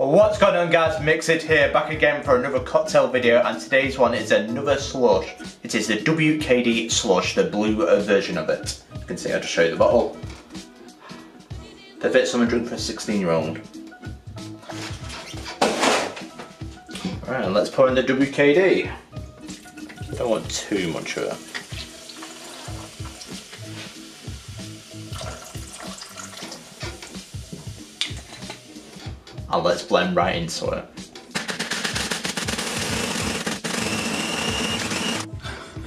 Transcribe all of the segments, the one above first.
What's going on guys, Mixed here, back again for another cocktail video and today's one is another slush. It is the WKD slush, the blue version of it. You can see, I'll just show you the bottle. Perfect summer drink for a 16 year old. Alright, let's pour in the WKD. Don't want too much of it. And let's blend right into it.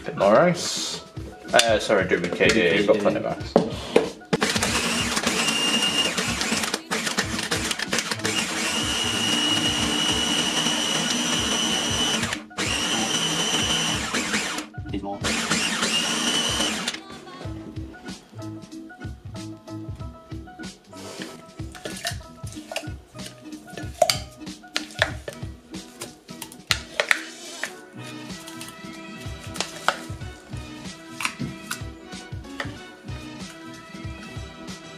Bit more ice. Uh, sorry, WKD, you've got plenty of ice.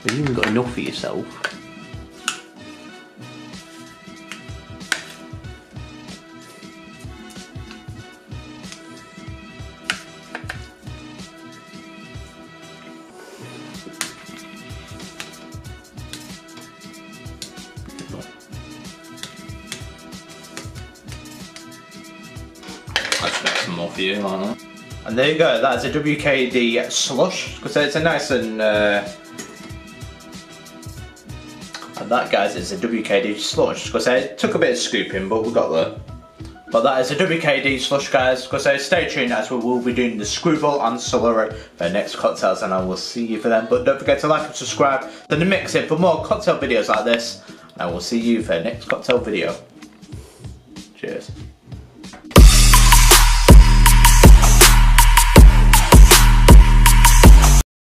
You've even got enough for yourself. Let's make some more for you, like that. And there you go, that's a WKD slush, because it's a nice and uh, and that guys is a WKD slush, because it took a bit of scooping, but we got there. But that is a WKD slush guys, because stay tuned as we will be doing the Screwball and Solero for next cocktails and I will see you for them. But don't forget to like and subscribe, then to mix it for more cocktail videos like this. And I will see you for the next cocktail video. Cheers.